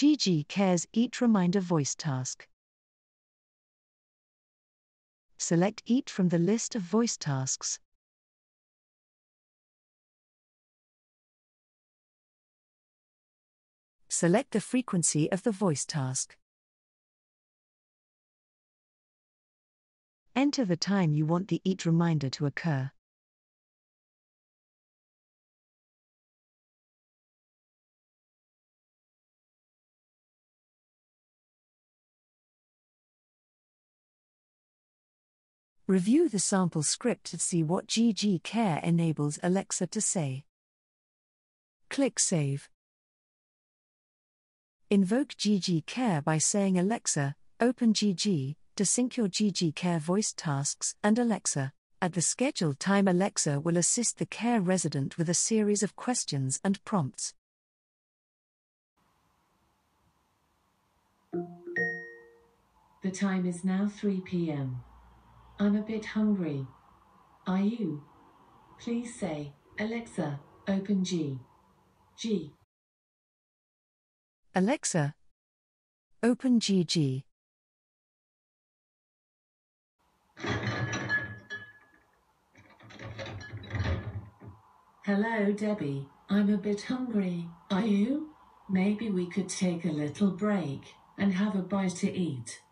GG Cares Eat Reminder voice task. Select Eat from the list of voice tasks. Select the frequency of the voice task. Enter the time you want the Eat reminder to occur. Review the sample script to see what GG Care enables Alexa to say. Click Save. Invoke GG Care by saying Alexa, open GG, to sync your GG Care voice tasks and Alexa. At the scheduled time, Alexa will assist the care resident with a series of questions and prompts. The time is now 3 p.m. I'm a bit hungry. Are you? Please say, Alexa, open G. G. Alexa, open GG. Hello, Debbie. I'm a bit hungry. Are you? Maybe we could take a little break and have a bite to eat.